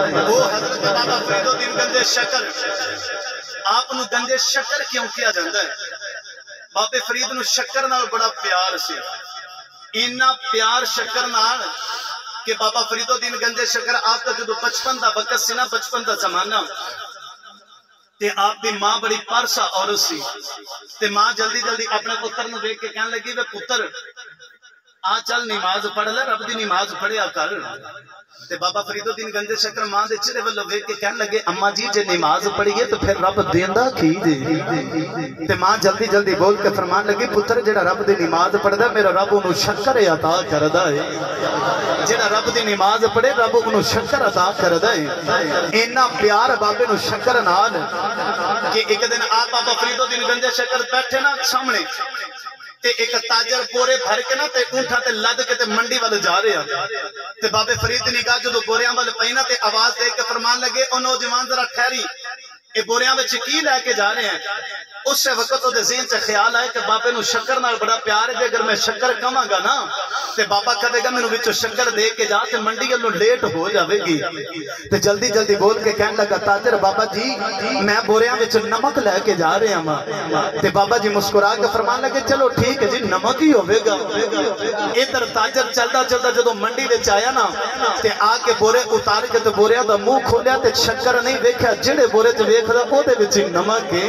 वो हज़रत बाबा फरीदुद्दीन गंजे शकर आप गंजे शकर क्यों किया जाता है? बाबे फरीद न बड़ा प्यार से। इना प्यार बाबा फरीदुद्दीन गंजे शकर आप जो बचपन का वक्त से ना, बचपन का जमाना। ते आप माँ बड़ी परसा औरत सी। माँ जल्दी जल्दी अपने पुत्र नु देख के कहने लगी, वे पुत्र आ चल नमाज़ पढ़ ले, रब की नमाज़ पढ़िया कर। ਤੇ ਬਾਬਾ ਫਰੀਦੁਦੀਨ ਗੰਦੇ ਸ਼ਕਰ ਮਾਂ ਦੇ ਚਿਹਰੇ ਵੱਲੋਂ ਵੇਖ ਕੇ ਕਹਿਣ ਲੱਗੇ ਅੰਮਾ ਜੀ ਜੇ ਨਮਾਜ਼ ਪੜੀਏ ਤਾਂ ਫਿਰ ਰੱਬ ਦੇਂਦਾ ਕੀ ਜੇ ਤੇ ਮਾਂ ਜਲਦੀ ਜਲਦੀ ਬੋਲ ਕੇ ਫਰਮਾਨ ਲੱਗੀ ਪੁੱਤਰ ਜਿਹੜਾ ਰੱਬ ਦੀ ਨਮਾਜ਼ ਪੜਦਾ ਮੇਰਾ ਰੱਬ ਉਹਨੂੰ ਸ਼ੱਕਰ ਅਤਾ ਕਰਦਾ ਹੈ ਜਿਹੜਾ ਰੱਬ ਦੀ ਨਮਾਜ਼ ਪੜੇ ਰੱਬ ਉਹਨੂੰ ਸ਼ੱਕਰ ਅਤਾ ਕਰਦਾ ਹੈ ਇੰਨਾ ਪਿਆਰ ਬਾਬੇ ਨੂੰ ਸ਼ੱਕਰ ਨਾਲ ਕਿ ਇੱਕ ਦਿਨ ਆ ਬਾਬਾ ਫਰੀਦੁਦੀਨ ਗੰਦੇ ਸ਼ਕਰ ਬੈਠੇ ਨਾ ਸਾਹਮਣੇ ਤੇ ਇੱਕ ਤਾਜਰ ਪੋਰੇ ਭਰ ਕੇ ਨਾ ਤੇ ਊਂਠਾਂ ਤੇ ਲੱਦ ਕੇ ਤੇ ਮੰਡੀ ਵੱਲ ਜਾ ਰਿਹਾ ਤੇ ਬਾਬੇ ਫਰੀਦ ਦੀ ਨਿਗਾਹ ਜਦੋਂ ਬੋਰਿਆਂ ਵੱਲ ਪਈ ਨਾ ਤੇ ਆਵਾਜ਼ ਦੇ ਕੇ ਫਰਮਾਨ ਲੱਗੇ ਉਹ ਨੌਜਵਾਨ ਜ਼ਰਾ ਠਹਿਰੀ ਇਹ ਬੋਰਿਆਂ ਵਿੱਚ ਕੀ ਲੈ ਕੇ ਜਾ ਰਹੇ ਆ उस वक्त तो ओदे जहन च ख्याल आए कि बाबे शक्कर बड़ा प्यार है अगर मैं शक्कर कवांगा ना तो बाबा कहेगा मेनू विचो शक्कर दे के जा तो मंडी वालों लेट हो जाएगी तो जल्दी जल्दी बोल के कह लगा, ताजर बाबा जी, मैं बोरिया नमक लैके जा रहा वा तो बाबा जी मुस्कुरा के फरमान लगे, चलो ठीक है जी, नमक ही होगा इधर ताजर चलता चलता जो मंडी विच आया ना तो आके बोरे उतार के तो बोरिया का मूह खोलिया तो शक्कर नहीं वेख्या जेड़े बोरे च वेखदा ओदे विच नमक है।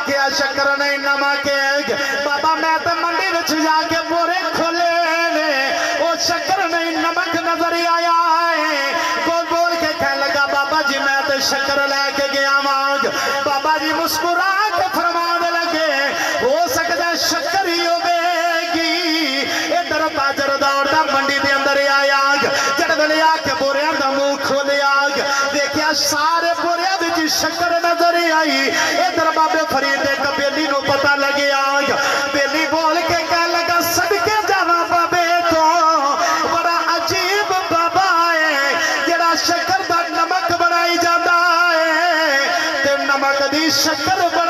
आख्या शकर नहीं नमा के बाबा, मैं तो मंदिर जाके बोरे खोले ने। ओ शकर नहीं नमक नज़र आया है। बोल बोल के कह लगा, बाबा जी, मैं तो शक्कर लेके गया वाग बाबा जी मुस्कुरा के फरमा सारे बोरिया शक्कर नज़र आई। इधर बाबे फरीद एक बेली को पता लगे आग। बेली बोल के कह लगा, सदके जावा बाबे तो। बड़ा अजीब बाबा है जरा शक्कर का नमक बनाई जाता है। नमक दी शक्कर बना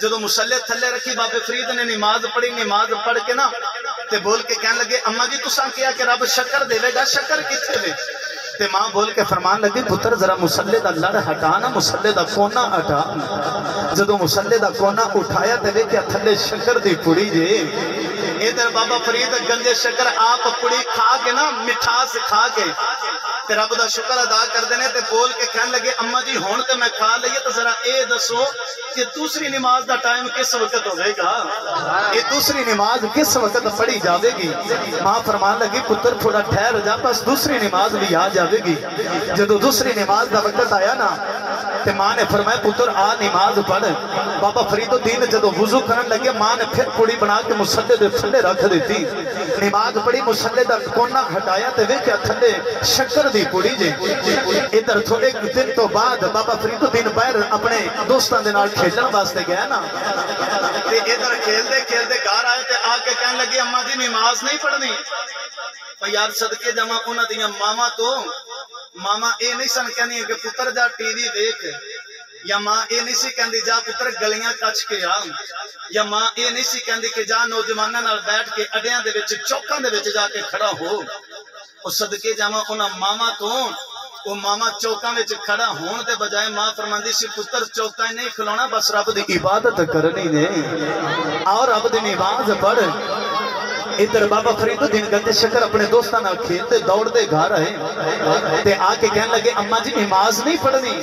ਜਦੋਂ ਮੁਸੱਲੇ ਥੱਲੇ ਰੱਖੀ ਬਾਬੇ ਫਰੀਦ ਨੇ ਨਮਾਜ਼ ਪੜ੍ਹੀ ਨਮਾਜ਼ ਪੜ੍ਹ ਕੇ ਨਾ ਤੇ ਬੋਲ ਕੇ ਕਹਿਣ ਲੱਗੇ ਅੰਮਾ ਜੀ ਤੁਸੀਂ ਕਿਹਾ ਕਿ ਰੱਬ ਸ਼ੱਕਰ ਦੇਵੇਗਾ ਸ਼ੱਕਰ ਕਿੱਥੇ ਵੇ ਤੇ ਮਾਂ ਬੋਲ ਕੇ ਫਰਮਾਨ ਲੱਗੀ ਪੁੱਤਰ ਜ਼ਰਾ ਮੁਸੱਲੇ ਦਾ ਲੜ ਹਟਾ ਨਾ ਮੁਸੱਲੇ ਦਾ ਕੋਨਾ ਹਟਾ ਜਦੋਂ ਮੁਸੱਲੇ ਦਾ ਕੋਨਾ ਉਠਾਇਆ ਤੇ ਵੇਖਿਆ ਥੱਲੇ ਸ਼ੱਕਰ ਦੀ ਪੁੜੀ ਜੇ इधर बाबा फरीद गंजे शकर आप पुड़ी खा के ना मिठास खा के। रब का शुक्र अदा कर देने ते बोल के कह लगे, अम्मा जी हूँ तो मैं खा लीए तो जरा ये दसो कि दूसरी नमाज़ का टाइम किस वक्त होगा ये दूसरी नमाज़ किस वक्त पढ़ी जाएगी माँ फरमान लगी पुत्र थोड़ा ठहर जा, बस दूसरी नमाज़ भी आ जाएगी जो दूसरी नमाज़ का वक्त आया ना ਤੇ ਮਾਂ ਨੇ ਫਰਮਾਇਆ ਪੁੱਤਰ ਆ ਨਮਾਜ਼ ਪੜ ਬਾਬਾ ਫਰੀਦੁਦੀਨ ਜਦੋਂ ਵਜ਼ੂ ਕਰਨ ਲੱਗੇ ਮਾਂ ਨੇ ਫਿਰ ਪੁੜੀ ਬਣਾ ਕੇ ਮੁਸੱਲੇ ਦੇ ਥੱਲੇ ਰੱਖ ਦਿੱਤੀ ਨਮਾਜ਼ ਪੜੀ ਮੁਸੱਲੇ ਦਾ ਕੋਨਾ ਹਟਾਇਆ ਤੇ ਵੇਖਿਆ ਥੱਲੇ ਸ਼ੱਕਰ ਦੀ ਪੁੜੀ ਜੇ ਇਧਰ ਥੋੜੇ ਦਿਨ ਤੋਂ ਬਾਅਦ ਬਾਬਾ ਫਰੀਦੁਦੀਨ ਬਾਹਰ ਆਪਣੇ ਦੋਸਤਾਂ ਦੇ ਨਾਲ ਖੇਡਣ ਵਾਸਤੇ ਗਿਆ ਨਾ ਤੇ ਇਧਰ ਖੇਲਦੇ ਖੇਲਦੇ ਘਰ ਆਏ ਤੇ ਆ ਕੇ ਕਹਿਣ ਲੱਗੇ ਅੰਮਾ ਜੀ ਨਮਾਜ਼ ਨਹੀਂ ਪੜਨੀ ਪਰ ਯਾਰ ਸਦਕੇ ਜਾਵਾਂ ਉਹਨਾਂ ਦੀਆਂ ਮਾਵਾਂ ਤੋਂ ਮਾਮਾ ਇਹ ਨਹੀਂ ਸਨ ਕਹਿੰਦੀਆਂ ਕਿ ਪੁੱਤਰ ਜਾ ਟੀਵੀ ਵੇਖ ਜਾਂ ਮਾਂ ਇਹ ਨਹੀਂ ਸੀ ਕਹਿੰਦੀ ਜਾ ਪੁੱਤਰ ਗਲੀਆਂ ਕੱਚ ਕੇ ਆ ਜਾਂ ਮਾਂ ਇਹ ਨਹੀਂ ਸੀ ਕਹਿੰਦੀ ਕਿ ਜਾ ਨੌਜਵਾਨਾਂ ਨਾਲ ਬੈਠ ਕੇ ਅਡਿਆਂ ਦੇ ਵਿੱਚ ਚੌਕਾਂ ਦੇ ਵਿੱਚ ਜਾ ਕੇ ਖੜਾ ਹੋ ਉਹ ਸਦਕੇ ਜਾਵਾਂ ਉਹਨਾਂ ਮਾਵਾਂ ਤੋਂ ਉਹ ਮਾਮਾ ਚੌਕਾਂ ਵਿੱਚ ਖੜਾ ਹੋਣ ਦੇ ਬਜਾਏ ਮਾਂ ਫਰਮਾਂਦੀ ਸੀ ਪੁੱਤਰ ਚੌਕਾਂ ਹੀ ਨਹੀਂ ਖਿਲਾਉਣਾ ਬਸ ਰੱਬ ਦੀ ਇਬਾਦਤ ਕਰਨੀ ਨੇ और अब दिन नमाज पढ़ इधर बाबा फरीदुद्दीन गंदे शकर अपने दोस्तों नाल खेलते दौड़ते घर आए ते आके कहने लगे, अम्मा जी, नमाज़ नहीं पढ़नी।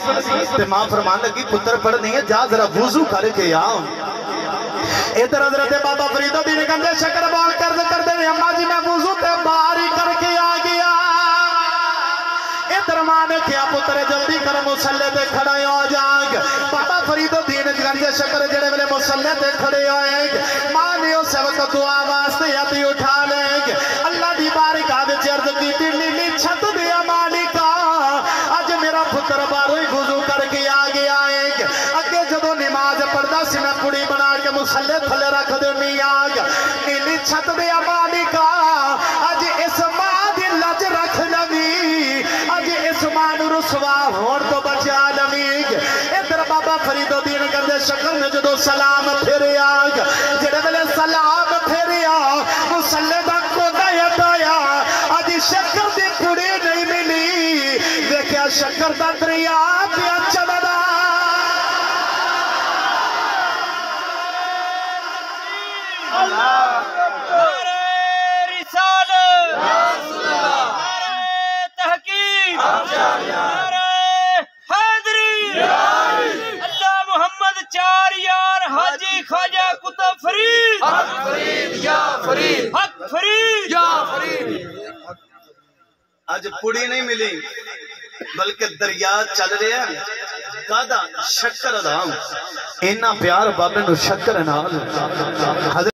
ते माँ फरमान लगी, पुत्र, पढ़नी है, जा जरा वुजू करके आओ। इधर हज़रत बाबा फरीदुद्दीन गंदे शकर बाल कर करते ने अम्मा जी, मैं वुजू ते बाहर ही करके आ गया। इधर माँ ने क्या पुत्र, जल्दी कर, मुसल्ले ते खड़े हो जाग। बाबा फरीदुद्दीन गंदे शकर जेड़े वेले मुसल्ले ते खड़े होए माँ वक्त दुआ वास्ते हथ उठा लेंगे। अल्लाह दी बारगाह विच अर्ज़ कीती, नीली छत दिया मालिका। अज मेरा पुत्र बाहरों ही वुजू करके आ गया है अगे जदों नमाज़ पढ़दा सी, मैं कुड़ी बना के मुसल्ले थले रख देनी आग। नीली छत दिया मालिका अज इस माँ दी लज रख लवी अज इस माँ रुसवा होण तो बचा लवी इधर बाबा फरीदुद्दीन कहंदे शक्ल ने जदों सलाम फिर आग। वेले सलाम फिरिया अज शक्कर दी कुड़ी नहीं मिली। देखिया शक्कर दा दरिया पिया चलदा नारे तहकीक हक आज पुड़ी नहीं मिली, बल्कि दरिया चल रहे हैं। कादा शक्कर अदाऊ इना प्यार बाबे नु शक्कर नाल।